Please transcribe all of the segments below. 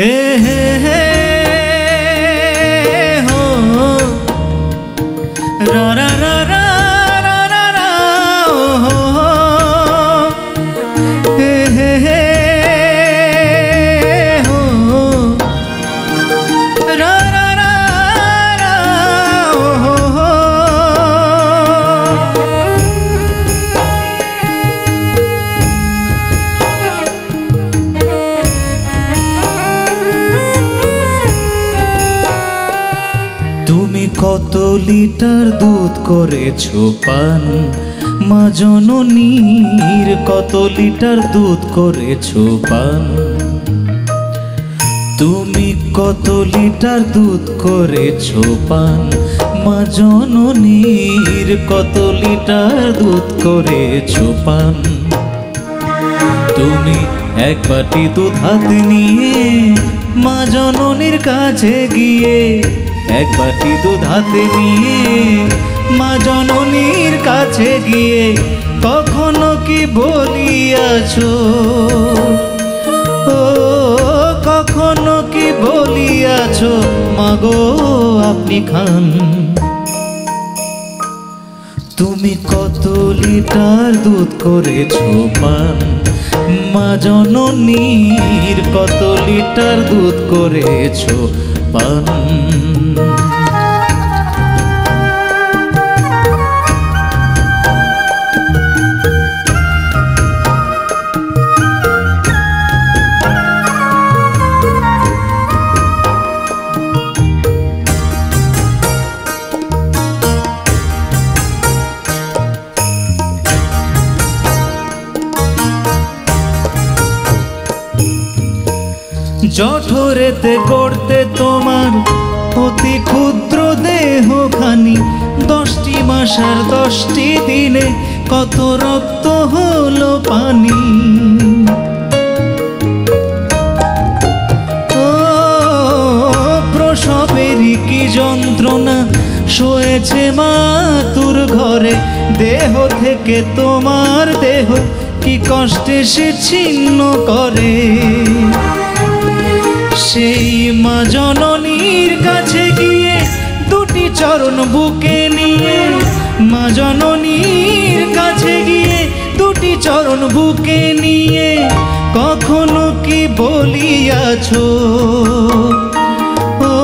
Hey, hey. তুমি কত litre দুধ করেছ পান? মা জননীর কত লিটার দুধ করেছ পান? তুমি কত লিটার দুধ করেছ পান? মা জননীর কত লিটার দুধ করেছ পান? তুমি এক বাটি দুধ হাতে নিয়ে মা জননীর কাছে গিয়ে এক বাটি দুধ হাতে নিয়ে মা জননীর কাছে গিয়ে, কখনো কি বলিয়াছ? ও, কখনো কি বলিয়াছো? মাগো আপনি খান। তুমি কত লিটার দুধ করেছ পান মা জননীর কত লিটার দুধ করেছ? পান জঠরেতে করতে তোমার অতি ক্ষুদ্র দেহ দেহখানি। দশটি মাস আর দশটি দিনে কত রক্ত হলো পানি। প্রসবেরই কি যন্ত্রণা? শোয়েছে মাতুর ঘরে, দেহ থেকে তোমার দেহ কি কষ্টে সে ছিন্ন করে? সেই মা জননীর কাছে গিয়ে দুটি চরণ বুকে নিয়ে, মা জননীর কাছে গিয়ে দুটি চরণ বুকে নিয়ে, কখনো কি বলিয়াছো? ও,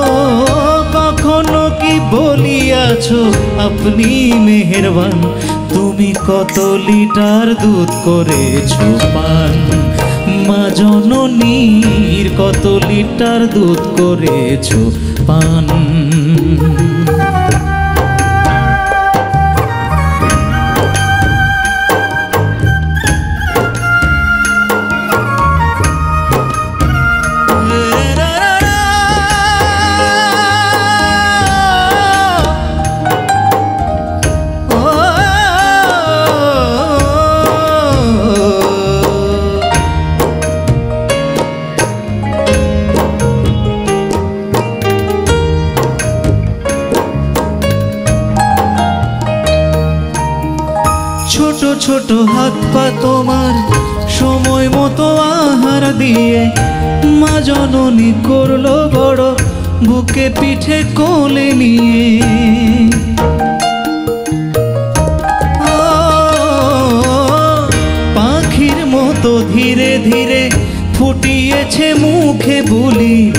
কখনো কি বলিয়াছো? আপনি মেহেরবান, তুমি কত লিটার দুধ করেছ পান? মা জননীর কত লিটার দুধ করেছ পান? ছোট হাত পা তোমার সময় মতো আহার দিয়ে মা জননী করল বড় বুকে পিঠে কোলে নিয়ে। পাখির মতো ধীরে ধীরে ফুটিয়েছে মুখে বুলি।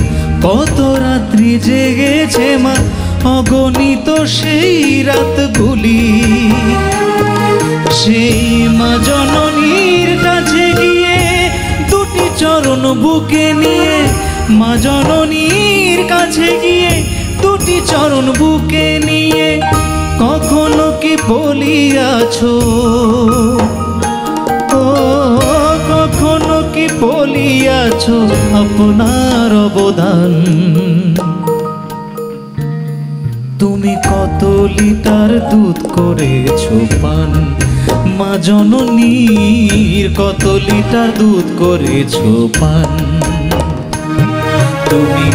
কত রাত্রি জেগেছে মা, অগণিত সেই রাতগুলি মা জননীর কাছে গিয়ে দুটি চরণ বুকে নিয়ে কখনো কি বলিয়াছো? ও, কখনো কি বলিয়াছো আপনার অবদান? তুমি কত লিটার দুধ করেছ পান? মা জননীর কত লিটার দুধ করেছ পান? তুমি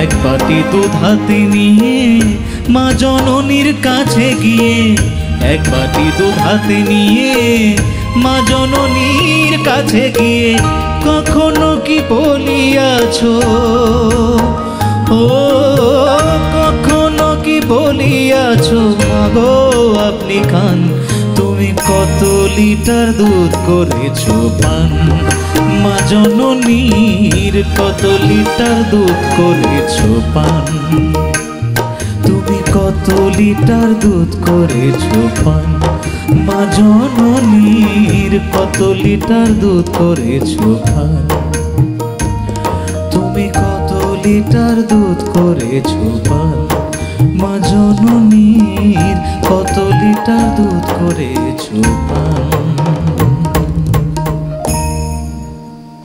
এক বাটি দুধ হাতে নিয়ে মা জননীর কাছে গিয়ে এক বাটি দুধ হাতে নিয়ে মা জননীর কাছে গিয়ে কখনো কি বলিয়াছ? ও, কখনো কি বলিয়াছ? মাগো আপনি খান কত লিটার দুধ করেছ পান। মা জননীর কত লিটার দুধ করেছ পান। তুমি কত লিটার দুধ করেছ পান। মা জননীর কত লিটার দুধ করেছ পান। তুমি কত লিটার দুধ করেছ পান। দুধ করেছ পান